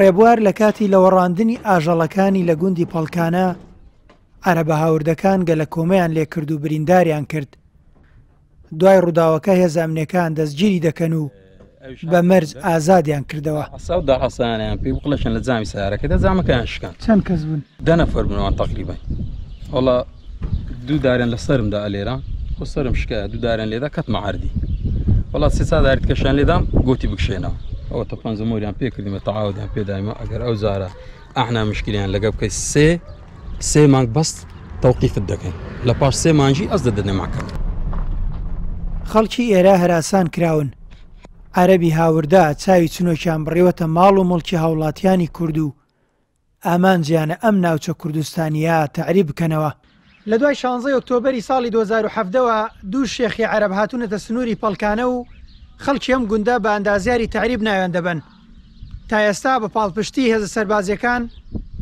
ڕێبوار لە کاتی لەوەڕاندنی ئاژەڵەکانی لە گوندی پەڵکانە، عەرەبە هاوردەکان گەلەکۆمەیان لێکرد و برینداریان کرد. دوای ڕووداوەکە هێزە ئەمنیەکان دەستگیری دەکەن و بە مەرج ئازادیان کردەوە. سەودا هەسانیان پێی بقلەشن لە جامی سارەکەدا جامەکەیان شکان چەند کەس بوون دەنەفەر بنەوە تەقریبن وڵا دوو دارێن لە سەرمدا ئەلێرا خۆ سەرم شکایە دوو دارێن لێدا کەتمە عردی وڵا سێ سا دارت کەشان لێدام گوتی بکشێنەوە ئەوە تە پەنج مۆریان پێکردیمە تەعاودیان پێدایمە ئەگەر ئەو زارە ئەحنا مشکلیان لەگە بکەیت سێ سێ مانگ بەست تەوقیفت دەکەین لە پاش سێ مانجی ئەس دەدەنێ ماکەم خەڵکی ئێرە هەراسان کراون عەرەبی هاوردا چاوی چنۆکیان بڕیوەتە ماڵ و مڵکی هاوڵاتیانی کورد و ئامانجیانە ئەم ناوچە کوردستانییە تەعریب بکەنەوە. لە دوای شانزەی ئۆکتۆبەری ساڵی دوو هەزار و حەڤدە وە دوو شێخی عەرەب هاتوونەتە سنووری پەڵکانە و خەڵکی ئەم گوندە بە ئەندازیاری تەعریب ناویان دەبەن. تا ئێستا بە پاڵپشتیی هێزە سەربازییەکان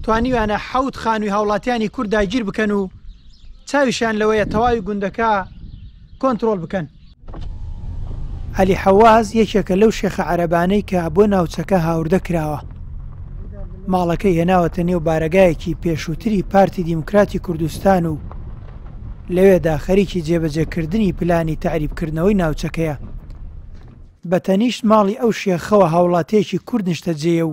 توانیویانە حەوت خانووی هاوڵاتیانی کورد داگیر بکەن و چاویشیان لەوەیە تەواوی گوندەکە کۆنترۆڵ بکەن. عەلی حەواز یەکێکە لەو شێخە عەرەبانەی کە بۆ ناوچەکە هاوردە کراوە، ماڵەکەی هێناوەتە نێو بارەگایەکی پێشووتری پارتی دیموکراتی کوردستان و لەوێدا خەریکی جێبەجێکردنی پلانی تەعریبکردنەوەی ناوچەکەیە. بە تەنیشت ماڵی ئەو شێخەوە هاوڵاتییەکی کورد نیشتەجێیە و،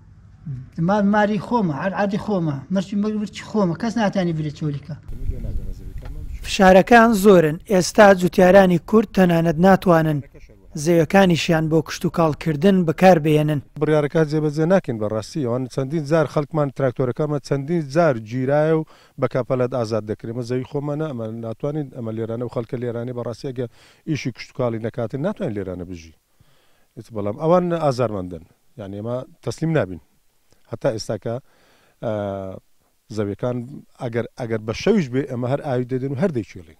مار ماری خۆمە هەر عادی خۆمە مەرچی مەگ مرچی خۆمە کەس ناتانی برێ چۆلیکە. فشارەکان زۆرن، ئێستا جوتیارانی کورد تەنانەت ناتوانن زەویەکانیشیان بۆ کشتوکاڵ کردن بەکار بهێنن. بڕیارەکان جێبەجێ ناکەین بەڕاستی ئەوان چەندین جار خەڵکمان تراکتۆرەکانمان چەندین جار گیرایە و بە کاپەلات ئازاد دەکرێن ئەمە زەوی خۆمانە ئەمە ناتوانین ئەمە لێرانە و خەڵکە لێرانە بەڕاستی ئەگە ئیشی کشتوکاڵی نەکاتن ناتوانین لێرانە بژین. ئیتر بەڵام ئەوان ئازارمان دەن یانی ئێمە تەسلیم نابین هەتا ئێستاکە زەویەکان ئەگەر ئەگەر بە شەویش بێ ئەمە هەر ئاوی دەدەن و هەردەیچێڵین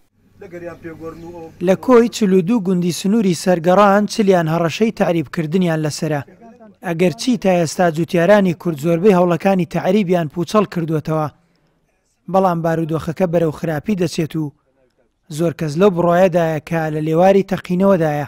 لە کۆی چل و دوو گوندی سنووری سەرگەڕان چلیان هەڕەشەی تەعریبکردنیان لەسەرە، ئەگەرچی تا ئێستا جووتیارانی کورد زۆربەی هەوڵەکانی تەعریبیان پووچەڵ کردووەتەوە، بەڵام بارودۆخەکە بەرەو خراپی دەچێت و زۆر کەس لەو بڕوایەدایە کە لە لێواری تەقینەوەدایە.